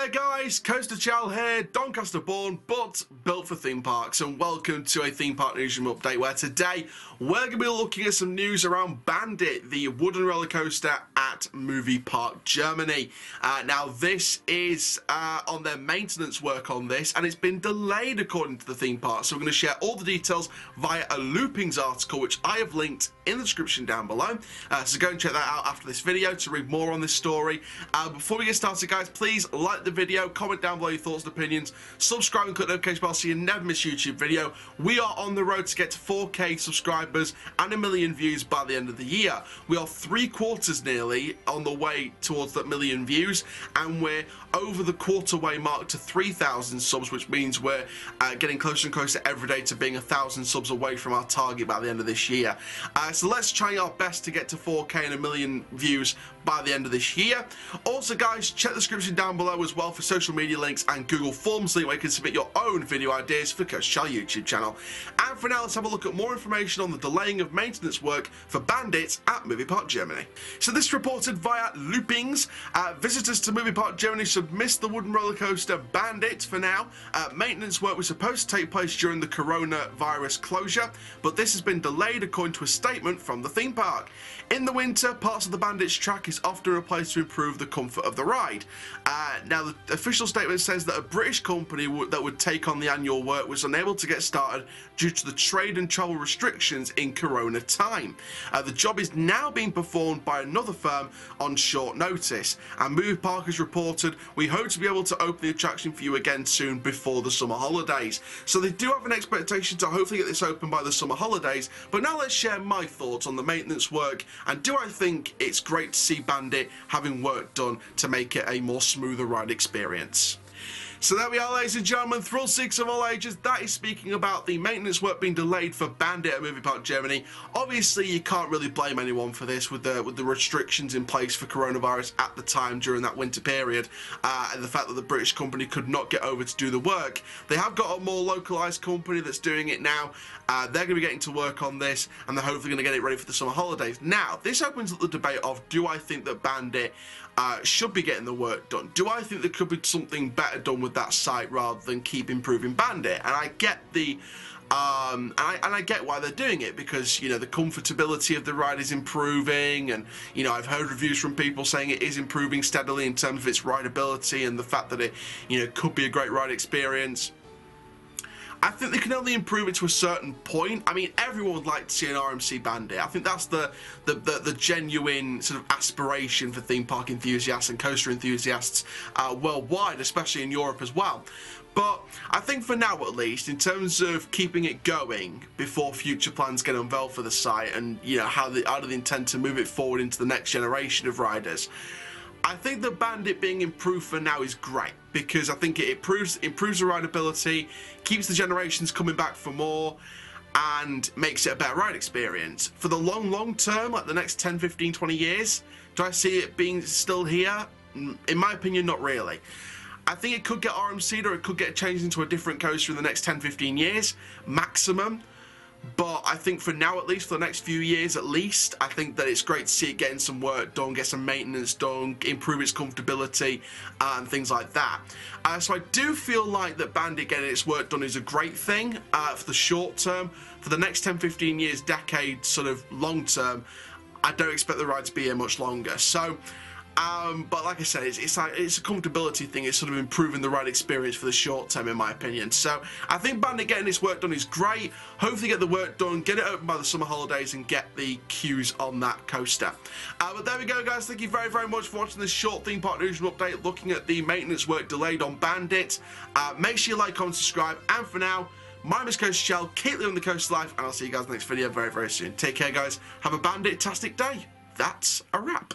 there guys, Coaster Chall here, Doncaster born, but built for theme parks, and welcome to a theme park newsroom update where today we're going to be looking at some news around Bandit, the wooden roller coaster at Movie Park Germany. Uh, now this is uh, on their maintenance work on this, and it's been delayed according to the theme park, so we're going to share all the details via a Looopings article, which I have linked in the description down below, uh, so go and check that out after this video to read more on this story. Uh, before we get started guys, please like the video, comment down below your thoughts and opinions, subscribe and click the notification bell so you never miss YouTube video. We are on the road to get to 4k subscribers and a million views by the end of the year. We are three quarters nearly on the way towards that million views and we're over the quarter way mark to 3,000 subs which means we're uh, getting closer and closer every day to being a thousand subs away from our target by the end of this year. Uh, so let's try our best to get to 4k and a million views by the end of this year. Also guys, check the description down below as well for social media links and Google Forms link where you can submit your own video ideas for Chall YouTube channel. And for now, let's have a look at more information on the delaying of maintenance work for Bandits at Movie Park Germany. So this reported via Looopings. Uh, visitors to Movie Park Germany should miss the wooden roller coaster Bandit for now. Uh, maintenance work was supposed to take place during the coronavirus closure, but this has been delayed according to a statement from the theme park. In the winter, parts of the Bandits track is often replaced to improve the comfort of the ride. Uh, now, the official statement says that a British company that would take on the annual work was unable to get started due to the trade and travel restrictions in Corona time. Uh, the job is now being performed by another firm on short notice, and Movie Park has reported, we hope to be able to open the attraction for you again soon before the summer holidays. So they do have an expectation to hopefully get this open by the summer holidays, but now let's share my thoughts on the maintenance work, and do I think it's great to see Bandit having work done to make it a more smoother ride experience. So there we are, ladies and gentlemen, thrill seekers of all ages. That is speaking about the maintenance work being delayed for Bandit at Movie Park Germany. Obviously, you can't really blame anyone for this with the with the restrictions in place for coronavirus at the time during that winter period, uh, and the fact that the British company could not get over to do the work. They have got a more localized company that's doing it now. Uh, they're going to be getting to work on this, and they're hopefully going to get it ready for the summer holidays. Now, this opens up the debate of do I think that Bandit uh, should be getting the work done? Do I think there could be something better done with that site rather than keep improving Bandit? And I get the um, and, I, and I get why they're doing it because you know the comfortability of the ride is improving, and you know I've heard reviews from people saying it is improving steadily in terms of its rideability and the fact that it you know could be a great ride experience. I think they can only improve it to a certain point. I mean, everyone would like to see an RMC Bandit. I think that's the the, the, the genuine sort of aspiration for theme park enthusiasts and coaster enthusiasts uh, worldwide, especially in Europe as well. But I think for now at least, in terms of keeping it going before future plans get unveiled for the site and you know how they, how do they intend to move it forward into the next generation of riders, I think the Bandit being improved for now is great because I think it improves improves the rideability, keeps the generations coming back for more, and makes it a better ride experience. For the long, long term, like the next 10, 15, 20 years, do I see it being still here? Mm, in my opinion, not really. I think it could get RMC'd or it could get changed into a different coaster in the next 10, 15 years, maximum. But I think for now, at least, for the next few years at least, I think that it's great to see it getting some work done, get some maintenance done, improve its comfortability, and things like that. Uh, so I do feel like that Bandit getting its work done is a great thing uh, for the short term. For the next 10, 15 years, decade, sort of long term, I don't expect the ride to be here much longer. So um, but like I said, it's, it's, like, it's a comfortability thing. It's sort of improving the ride experience for the short term, in my opinion. So I think Bandit getting this work done is great. Hopefully get the work done, get it open by the summer holidays and get the queues on that coaster. Uh, but there we go, guys. Thank you very, very much for watching this short theme park news update looking at the maintenance work delayed on Bandit. Uh, make sure you like, comment, subscribe. And for now, my name is Coaster Chall. Caitlin on the Coast Life, and I'll see you guys next video very, very soon. Take care, guys. Have a bandit-tastic day. That's a wrap.